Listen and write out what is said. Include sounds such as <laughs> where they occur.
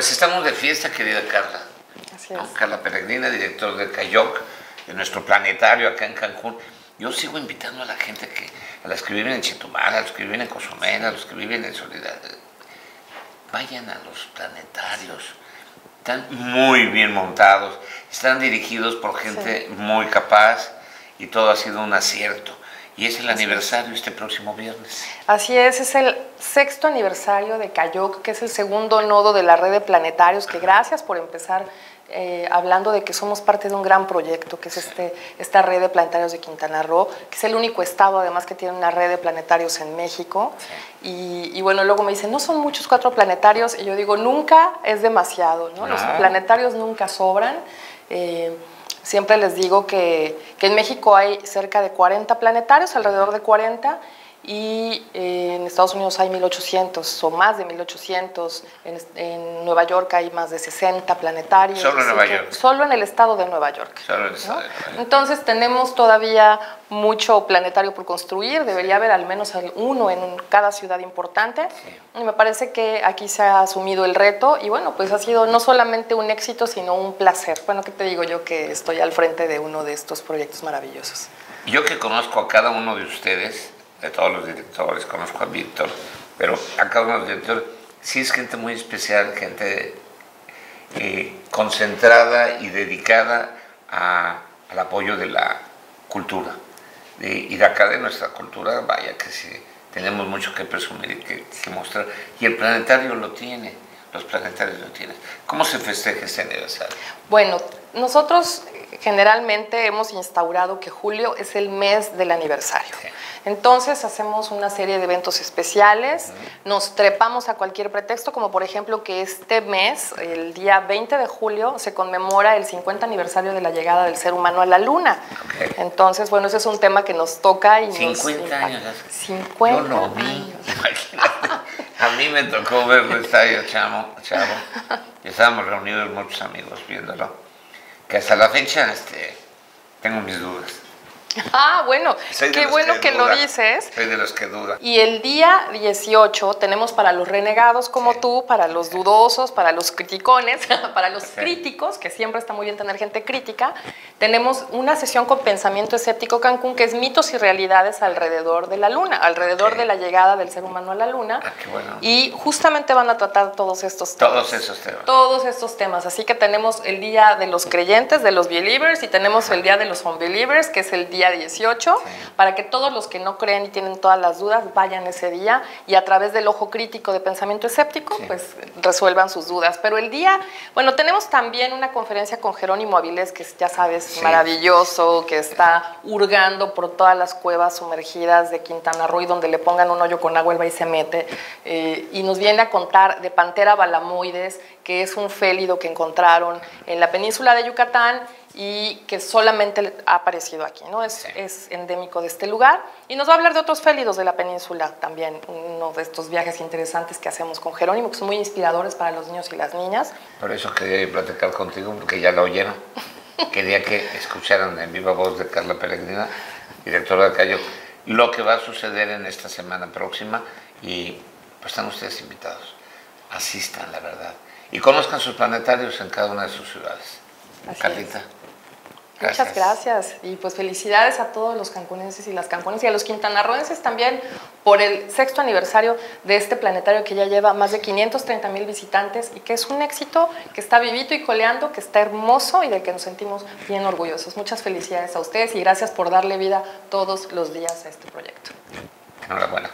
Pues estamos de fiesta, querida Carla. Así es. Carla Peregrina, director de Cayoc, de nuestro planetario acá en Cancún. Yo sigo invitando a la gente que, a los que viven en Chetumal, a los que viven en Cozumel, a los que viven en Soledad. Vayan a los planetarios. Están muy bien montados, están dirigidos por gente muy capaz y todo ha sido un acierto. Y es el aniversario este próximo viernes. Así es, es el sexto aniversario de Cayoc, que es el segundo nodo de la red de planetarios, que gracias por empezar eh, hablando de que somos parte de un gran proyecto, que es este, esta red de planetarios de Quintana Roo, que es el único estado además que tiene una red de planetarios en México. Y, y, bueno, luego me dicen, no son muchos cuatro planetarios, y yo digo, nunca es demasiado, ¿no? Los planetarios nunca sobran. Eh, siempre les digo que, que en México hay cerca de 40 planetarios, alrededor de 40, y eh, en Estados Unidos hay 1800 o más de 1800, en, en, Nueva York hay más de 60 planetarios. Solo en Nueva York. Solo en el estado de Nueva York. Solo en el estado ¿no? de Nueva York. Entonces tenemos todavía mucho planetario por construir, debería haber al menos uno en cada ciudad importante. Sí. Y me parece que aquí se ha asumido el reto y bueno, pues ha sido no solamente un éxito, sino un placer. Bueno, ¿qué te digo yo que estoy al frente de uno de estos proyectos maravillosos? Yo que conozco a cada uno de ustedes, de todos los directores, conozco a Víctor, pero a cada uno de los directores, sí es gente muy especial, gente eh, concentrada y dedicada a, al apoyo de la cultura. Y de acá de nuestra cultura, vaya que sí, tenemos mucho que presumir y que, que mostrar. Y el planetario lo tiene, los planetarios lo tienen. ¿Cómo se festeja este aniversario? Bueno, nosotros generalmente hemos instaurado que julio es el mes del aniversario. Entonces hacemos una serie de eventos especiales, nos trepamos a cualquier pretexto, como por ejemplo que este mes, el día 20 de julio, se conmemora el 50 aniversario de la llegada del ser humano a la luna. Okay. Entonces, bueno, ese es un tema que nos toca y 50 nos años. 50 Yo lo vi. a mí me tocó verlo, estaba yo chamo, chavo, y <laughs> estábamos reunidos muchos amigos viéndolo, que hasta la fecha este, tengo mis dudas. Ah, bueno, qué bueno que, que lo dices. Soy de los que duda. Y el día 18 tenemos para los renegados como sí. tú, para los dudosos, para los criticones, <laughs> para los sí. críticos, que siempre está muy bien tener gente crítica, tenemos una sesión con Pensamiento Escéptico Cancún, que es mitos y realidades alrededor de la luna, alrededor de la llegada del ser humano a la luna. Ah, qué bueno. Y justamente van a tratar todos estos temas. Todos esos temas. Todos estos temas. Así que tenemos el día de los creyentes, de los believers, y tenemos el día de los unbelievers, que es el día 18, sí. para que todos los que no creen y tienen todas las dudas vayan ese día y a través del ojo crítico de pensamiento escéptico, sí. pues resuelvan sus dudas. Pero el día, bueno, tenemos también una conferencia con Jerónimo Avilés, que ya sabes, sí. maravilloso, que está hurgando por todas las cuevas sumergidas de Quintana Roo y donde le pongan un hoyo con agua, él va y se mete. Eh, y nos viene a contar de Pantera balamoides, que es un félido que encontraron en la península de Yucatán y que solamente ha aparecido aquí, ¿no? Es, sí. es, endémico de este lugar. Y nos va a hablar de otros félidos de la península también, uno de estos viajes interesantes que hacemos con Jerónimo, que son muy inspiradores para los niños y las niñas. Por eso quería platicar contigo, porque ya lo oyeron. <laughs> quería que escucharan en viva voz de Carla Peregrina, directora de Cayo, lo que va a suceder en esta semana próxima y pues están ustedes invitados. Asistan, la verdad. Y conozcan sus planetarios en cada una de sus ciudades. Así Carlita. Es. Gracias. Muchas gracias y pues felicidades a todos los cancunenses y las cancunes y a los quintanarroenses también por el sexto aniversario de este planetario que ya lleva más de 530 mil visitantes y que es un éxito, que está vivito y coleando, que está hermoso y del que nos sentimos bien orgullosos. Muchas felicidades a ustedes y gracias por darle vida todos los días a este proyecto. Enhorabuena.